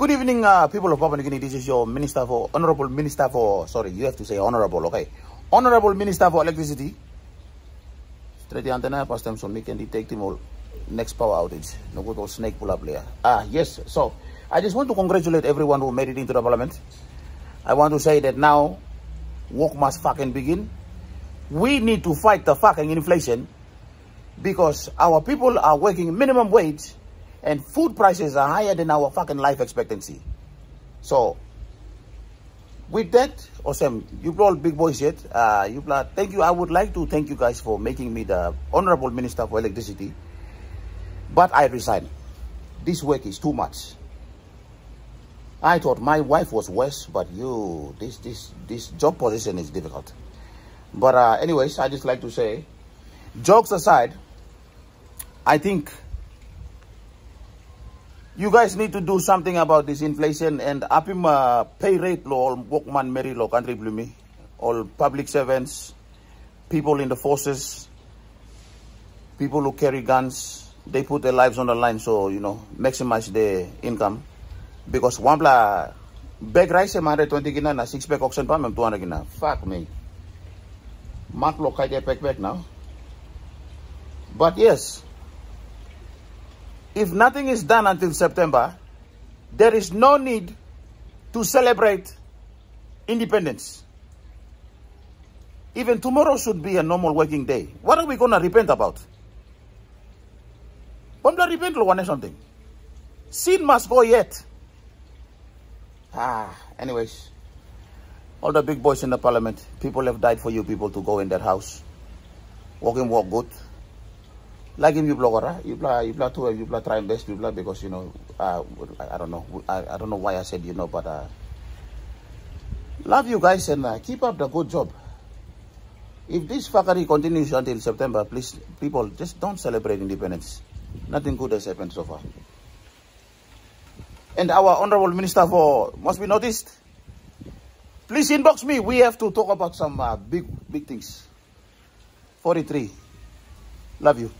Good evening, uh, people of Papua New Guinea. This is your Minister for, Honorable Minister for, sorry, you have to say Honorable, okay? Honorable Minister for Electricity. Straight antenna, past time, so we can detect him all. Next power outage. No good old snake pull up there. Ah, yes. So, I just want to congratulate everyone who made it into the parliament. I want to say that now, work must fucking begin. We need to fight the fucking inflation because our people are working minimum wage and food prices are higher than our fucking life expectancy. So, with that, awesome. You all big boys yet. Uh, you thank you. I would like to thank you guys for making me the Honorable Minister for Electricity. But I resign. This work is too much. I thought my wife was worse, but you, this this this job position is difficult. But uh, anyways, I just like to say, jokes aside, I think you guys need to do something about this inflation and apim uh, pay rate law all workman meri law country blumi all public servants people in the forces people who carry guns they put their lives on the line so you know maximize their income. Because one bla bag rice mare 20 kina na six pack oxen pa mem 200 kina fuck me. Mak lo kai pack back now. But yes if nothing is done until September, there is no need to celebrate independence. Even tomorrow should be a normal working day. What are we going to repent about? To repent one something. Sin must go yet. Ah, anyways. All the big boys in the parliament, people have died for you people to go in that house. Walk and walk good like him you blogger you play you play too you play try best you play because you know uh, I, I don't know I, I don't know why I said you know but uh, love you guys and uh, keep up the good job. If this fuckery continues until September please people just don't celebrate independence. Nothing good has happened so far. And our honorable minister for must be noticed. Please inbox me. We have to talk about some uh, big big things. 43 love you